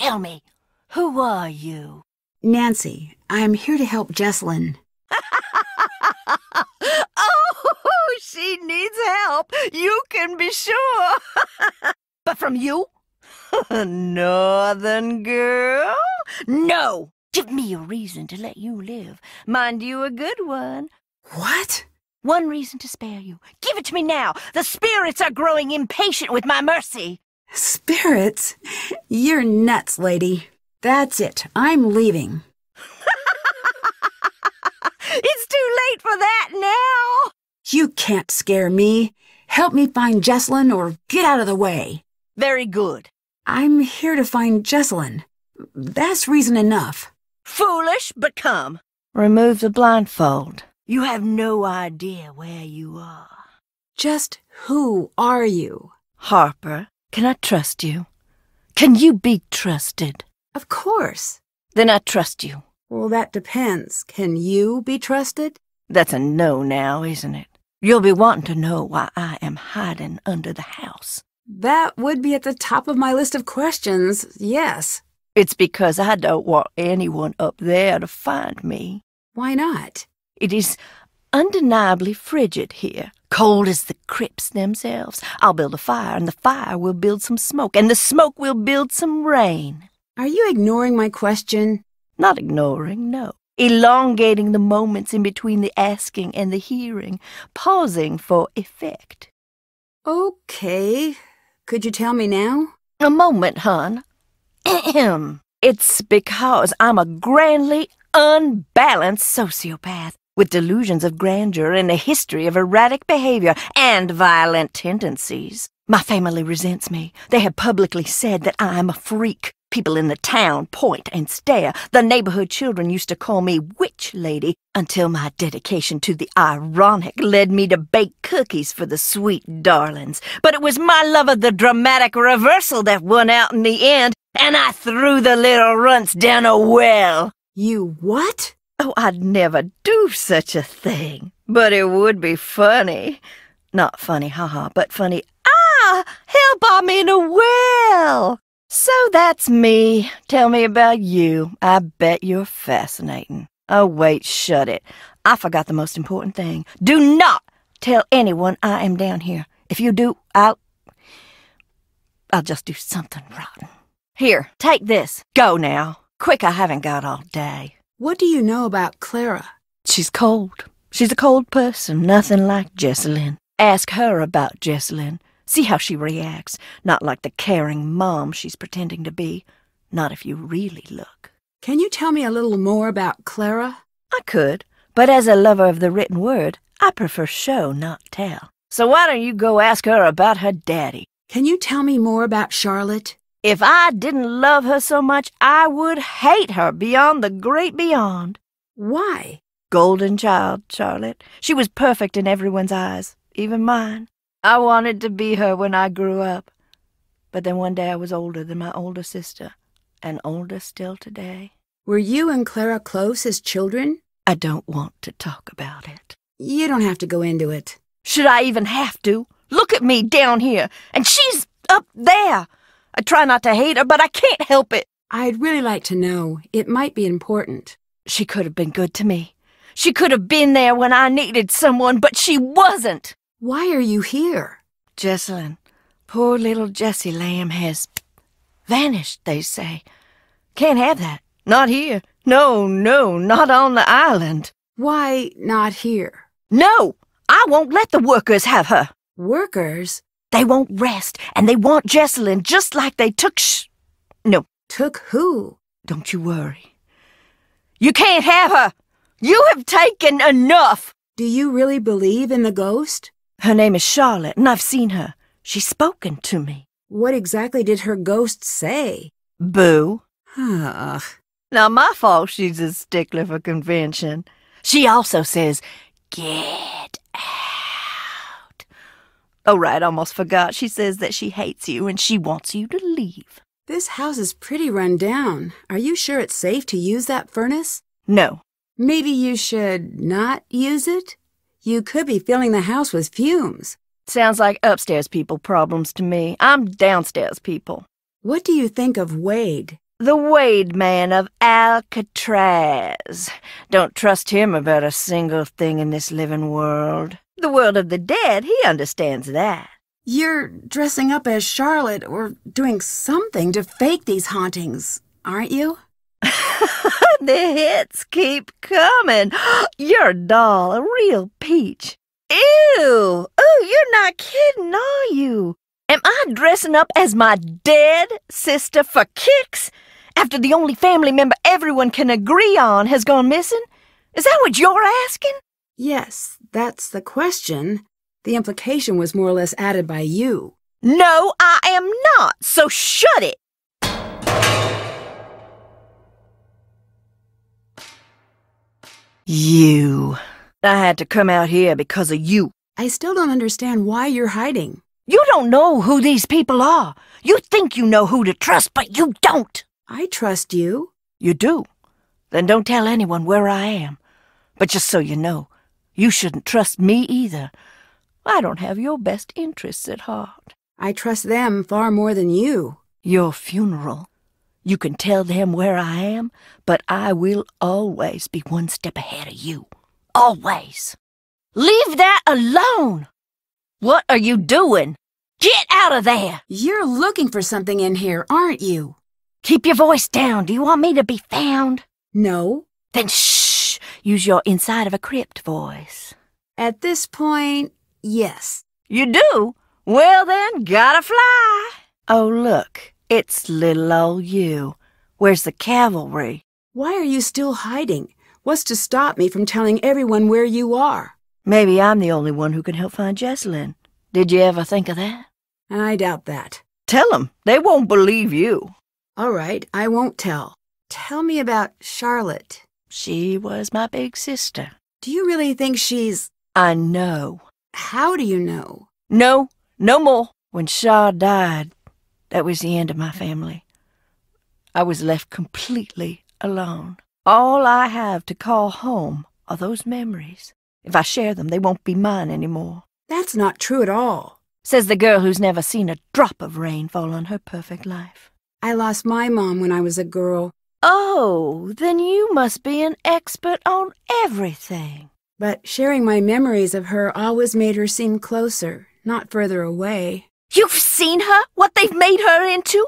Tell me, who are you? Nancy, I'm here to help Jessalyn. oh, she needs help. You can be sure. but from you? Northern girl? No! Give me a reason to let you live. Mind you, a good one. What? One reason to spare you. Give it to me now. The spirits are growing impatient with my mercy. Spirits? You're nuts, lady. That's it. I'm leaving. it's too late for that now. You can't scare me. Help me find Jessalyn or get out of the way. Very good. I'm here to find Jessalyn. That's reason enough. Foolish, but come. Remove the blindfold. You have no idea where you are. Just who are you? Harper, can I trust you? Can you be trusted? Of course. Then I trust you. Well, that depends. Can you be trusted? That's a no now, isn't it? You'll be wanting to know why I am hiding under the house. That would be at the top of my list of questions, yes. It's because I don't want anyone up there to find me. Why not? It is undeniably frigid here, cold as the crypts themselves. I'll build a fire, and the fire will build some smoke, and the smoke will build some rain. Are you ignoring my question? Not ignoring, no. Elongating the moments in between the asking and the hearing, pausing for effect. Okay. Could you tell me now? A moment, hon. Ahem. It's because I'm a grandly unbalanced sociopath with delusions of grandeur and a history of erratic behavior and violent tendencies. My family resents me. They have publicly said that I'm a freak. People in the town point and stare. The neighborhood children used to call me Witch Lady until my dedication to the ironic led me to bake cookies for the sweet darlings. But it was my love of the dramatic reversal that won out in the end, and I threw the little runts down a well. You what? Oh, I'd never do such a thing. But it would be funny. Not funny, haha, but funny. Ah! Help, I'm in a well! So that's me. Tell me about you. I bet you're fascinating. Oh, wait, shut it. I forgot the most important thing. Do not tell anyone I am down here. If you do, I'll. I'll just do something rotten. Here, take this. Go now. Quick, I haven't got all day. What do you know about Clara? She's cold. She's a cold person, nothing like Jessalyn. Ask her about Jessalyn. See how she reacts. Not like the caring mom she's pretending to be. Not if you really look. Can you tell me a little more about Clara? I could, but as a lover of the written word, I prefer show, not tell. So why don't you go ask her about her daddy? Can you tell me more about Charlotte? If I didn't love her so much, I would hate her beyond the great beyond. Why? Golden child, Charlotte. She was perfect in everyone's eyes, even mine. I wanted to be her when I grew up. But then one day I was older than my older sister, and older still today. Were you and Clara close as children? I don't want to talk about it. You don't have to go into it. Should I even have to? Look at me down here, and she's up there. I try not to hate her, but I can't help it. I'd really like to know. It might be important. She could have been good to me. She could have been there when I needed someone, but she wasn't. Why are you here? Jessalyn, poor little Jessie Lamb has vanished, they say. Can't have that. Not here. No, no, not on the island. Why not here? No, I won't let the workers have her. Workers? They won't rest, and they want Jessalyn just like they took sh... No. Took who? Don't you worry. You can't have her. You have taken enough. Do you really believe in the ghost? Her name is Charlotte, and I've seen her. She's spoken to me. What exactly did her ghost say? Boo. Ugh. Not my fault she's a stickler for convention. She also says, get. Oh, right, almost forgot. She says that she hates you and she wants you to leave. This house is pretty run down. Are you sure it's safe to use that furnace? No. Maybe you should not use it? You could be filling the house with fumes. Sounds like upstairs people problems to me. I'm downstairs people. What do you think of Wade? The Wade man of Alcatraz. Don't trust him about a single thing in this living world. The world of the dead, he understands that. You're dressing up as Charlotte or doing something to fake these hauntings, aren't you? the hits keep coming. You're a doll, a real peach. Ew! Oh, you're not kidding, are you? Am I dressing up as my dead sister for kicks? After the only family member everyone can agree on has gone missing? Is that what you're asking? Yes, that's the question. The implication was more or less added by you. No, I am not, so shut it! You. I had to come out here because of you. I still don't understand why you're hiding. You don't know who these people are. You think you know who to trust, but you don't. I trust you. You do? Then don't tell anyone where I am. But just so you know, you shouldn't trust me either. I don't have your best interests at heart. I trust them far more than you. Your funeral. You can tell them where I am, but I will always be one step ahead of you. Always. Leave that alone! What are you doing? Get out of there! You're looking for something in here, aren't you? Keep your voice down. Do you want me to be found? No. Then shh! Use your inside of a crypt voice. At this point, yes. You do? Well then, gotta fly. Oh, look. It's little old you. Where's the cavalry? Why are you still hiding? What's to stop me from telling everyone where you are? Maybe I'm the only one who can help find Jessalyn. Did you ever think of that? I doubt that. Tell 'em. They won't believe you. All right, I won't tell. Tell me about Charlotte. She was my big sister. Do you really think she's. I know. How do you know? No, no more. When Shaw died, that was the end of my family. I was left completely alone. All I have to call home are those memories. If I share them, they won't be mine anymore. That's not true at all. Says the girl who's never seen a drop of rain fall on her perfect life. I lost my mom when I was a girl. Oh, then you must be an expert on everything. But sharing my memories of her always made her seem closer, not further away. You've seen her? What they've made her into?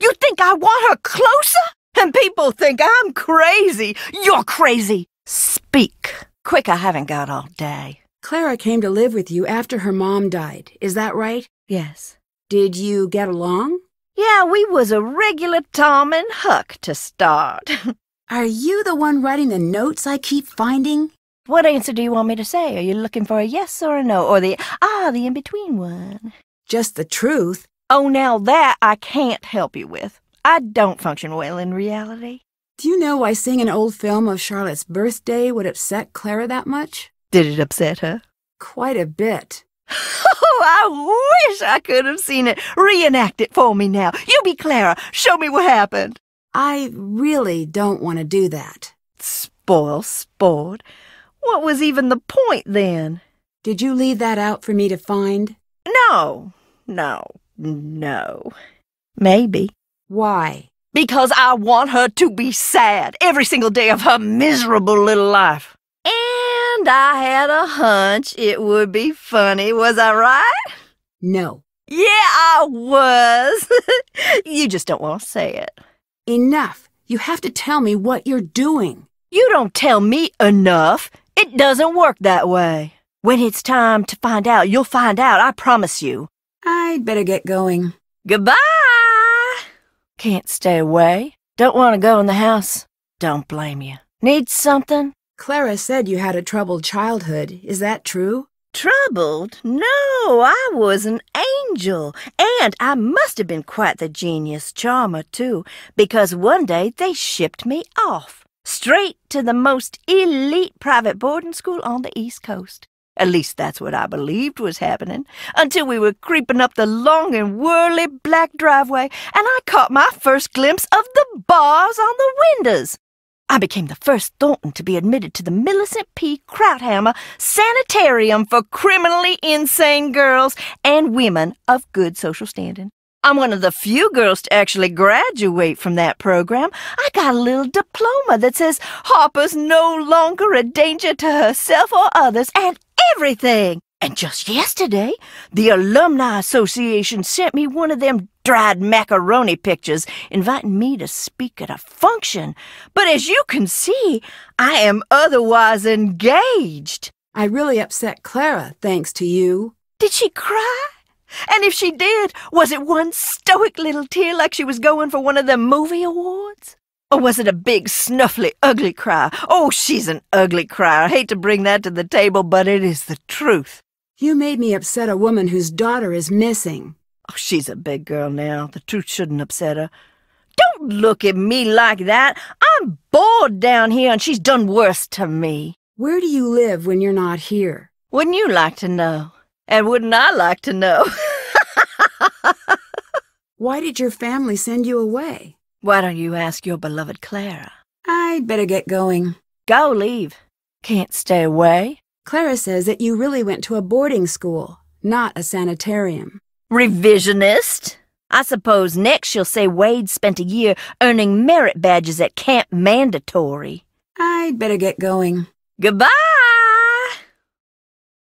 You think I want her closer? And people think I'm crazy. You're crazy. Speak. Quick, I haven't got all day. Clara came to live with you after her mom died. Is that right? Yes. Did you get along? Yeah, we was a regular Tom and Huck to start. Are you the one writing the notes I keep finding? what answer do you want me to say? Are you looking for a yes or a no? Or the, ah, the in-between one? Just the truth. Oh, now that I can't help you with. I don't function well in reality. Do you know why seeing an old film of Charlotte's birthday would upset Clara that much? Did it upset her? Quite a bit. Oh, I wish I could have seen it. Reenact it for me now. You be Clara. Show me what happened. I really don't want to do that. Spoil sport. What was even the point then? Did you leave that out for me to find? No, no, no. Maybe. Why? Because I want her to be sad every single day of her miserable little life. And I had a hunch it would be funny, was I right? No. Yeah, I was. you just don't want to say it. Enough. You have to tell me what you're doing. You don't tell me enough. It doesn't work that way. When it's time to find out, you'll find out, I promise you. I'd better get going. Goodbye! Can't stay away. Don't want to go in the house. Don't blame you. Need something? Clara said you had a troubled childhood. Is that true? Troubled? No, I was an angel. And I must have been quite the genius charmer, too, because one day they shipped me off, straight to the most elite private boarding school on the East Coast. At least that's what I believed was happening, until we were creeping up the long and whirly black driveway, and I caught my first glimpse of the bars on the windows. I became the first Thornton to be admitted to the Millicent P. Krauthammer Sanitarium for criminally insane girls and women of good social standing. I'm one of the few girls to actually graduate from that program. I got a little diploma that says Harper's no longer a danger to herself or others and everything. And just yesterday, the Alumni Association sent me one of them dried macaroni pictures inviting me to speak at a function. But as you can see, I am otherwise engaged. I really upset Clara, thanks to you. Did she cry? And if she did, was it one stoic little tear like she was going for one of them movie awards? Or was it a big, snuffly, ugly cry? Oh, she's an ugly crier. I hate to bring that to the table, but it is the truth. You made me upset a woman whose daughter is missing. Oh, she's a big girl now. The truth shouldn't upset her. Don't look at me like that. I'm bored down here, and she's done worse to me. Where do you live when you're not here? Wouldn't you like to know? And wouldn't I like to know? Why did your family send you away? Why don't you ask your beloved Clara? I'd better get going. Go leave. Can't stay away. Clara says that you really went to a boarding school, not a sanitarium. Revisionist? I suppose next she'll say Wade spent a year earning merit badges at Camp Mandatory. I'd better get going. Goodbye!